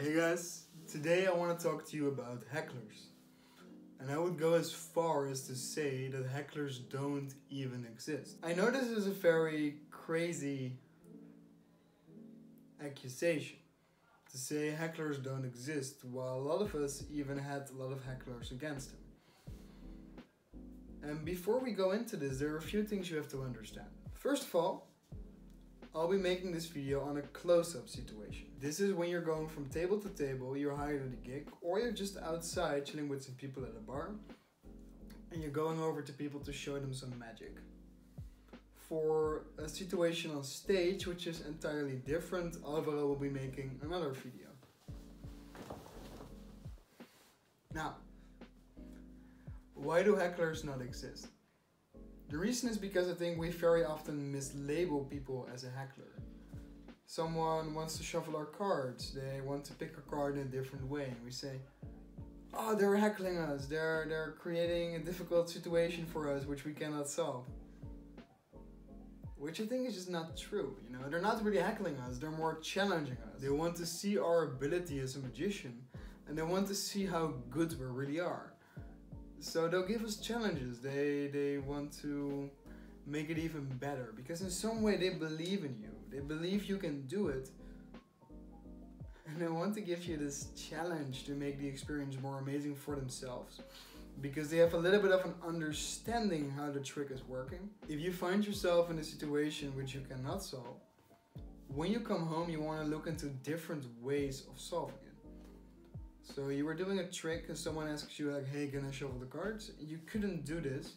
Hey guys, today I want to talk to you about hecklers. And I would go as far as to say that hecklers don't even exist. I know this is a very crazy accusation to say hecklers don't exist, while a lot of us even had a lot of hecklers against them. And before we go into this, there are a few things you have to understand. First of all, I'll be making this video on a close-up situation. This is when you're going from table to table, you're hired at a gig, or you're just outside chilling with some people at a bar, and you're going over to people to show them some magic. For a situation on stage, which is entirely different, Alvaro will be making another video. Now, why do hecklers not exist? The reason is because I think we very often mislabel people as a heckler. Someone wants to shuffle our cards, they want to pick a card in a different way, and we say, Oh, they're heckling us, they're, they're creating a difficult situation for us which we cannot solve. Which I think is just not true, you know? They're not really heckling us, they're more challenging us. They want to see our ability as a magician, and they want to see how good we really are. So they'll give us challenges. They they want to make it even better because in some way they believe in you. They believe you can do it. And they want to give you this challenge to make the experience more amazing for themselves because they have a little bit of an understanding how the trick is working. If you find yourself in a situation which you cannot solve, when you come home you want to look into different ways of solving it. So you were doing a trick and someone asks you like, hey, can I shuffle the cards? You couldn't do this.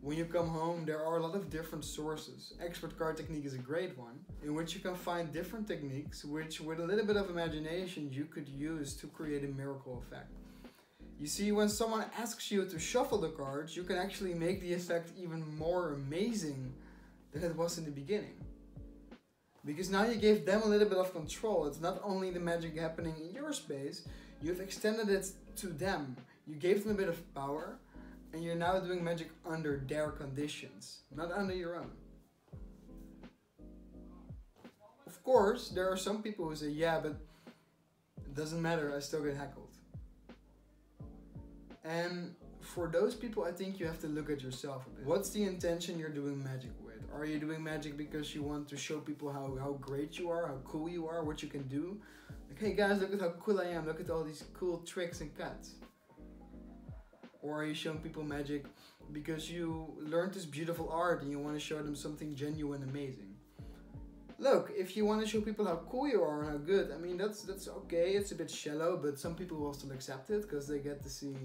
When you come home, there are a lot of different sources. Expert card technique is a great one, in which you can find different techniques, which with a little bit of imagination, you could use to create a miracle effect. You see, when someone asks you to shuffle the cards, you can actually make the effect even more amazing than it was in the beginning. Because now you gave them a little bit of control. It's not only the magic happening in your space, you've extended it to them. You gave them a bit of power, and you're now doing magic under their conditions, not under your own. Of course, there are some people who say, yeah, but it doesn't matter, I still get heckled. And for those people, I think you have to look at yourself a bit. What's the intention you're doing magic? Are you doing magic because you want to show people how, how great you are, how cool you are, what you can do? Like, hey guys, look at how cool I am, look at all these cool tricks and cuts. Or are you showing people magic because you learned this beautiful art and you want to show them something genuine amazing? Look, if you want to show people how cool you are and how good, I mean that's that's okay. It's a bit shallow, but some people will still accept it because they get to see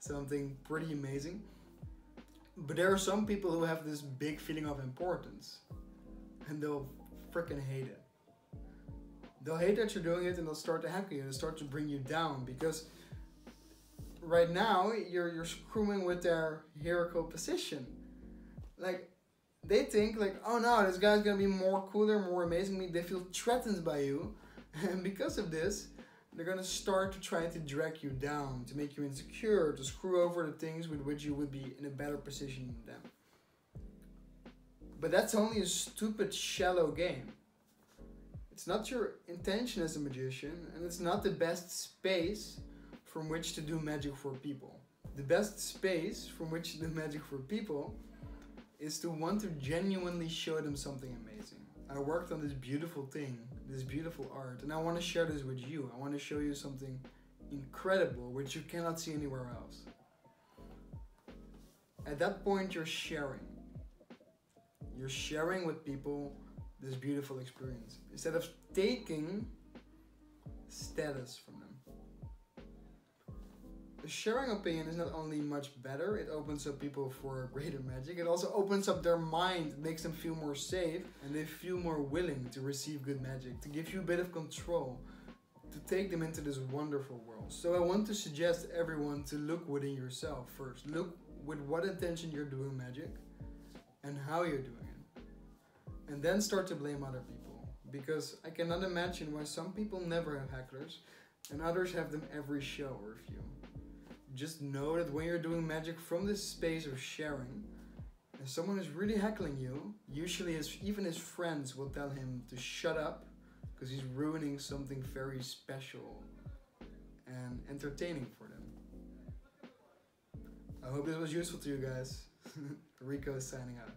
something pretty amazing. But there are some people who have this big feeling of importance and they'll freaking hate it. They'll hate that you're doing it and they'll start to heckle you and start to bring you down because right now you're you're screwing with their hierarchical position. Like they think like, oh no, this guy's gonna be more cooler, more amazing. They feel threatened by you, and because of this, they're gonna start to try to drag you down, to make you insecure, to screw over the things with which you would be in a better position than them. But that's only a stupid, shallow game. It's not your intention as a magician, and it's not the best space from which to do magic for people. The best space from which to do magic for people is to want to genuinely show them something amazing. I worked on this beautiful thing, this beautiful art, and I want to share this with you. I want to show you something incredible which you cannot see anywhere else. At that point, you're sharing. You're sharing with people this beautiful experience instead of taking status from them. Sharing opinion is not only much better, it opens up people for greater magic, it also opens up their mind, makes them feel more safe, and they feel more willing to receive good magic, to give you a bit of control, to take them into this wonderful world. So I want to suggest everyone to look within yourself first. Look with what intention you're doing magic and how you're doing it. And then start to blame other people. Because I cannot imagine why some people never have hecklers and others have them every show or few just know that when you're doing magic from this space of sharing, if someone is really heckling you, usually his, even his friends will tell him to shut up because he's ruining something very special and entertaining for them. I hope this was useful to you guys. Rico is signing out.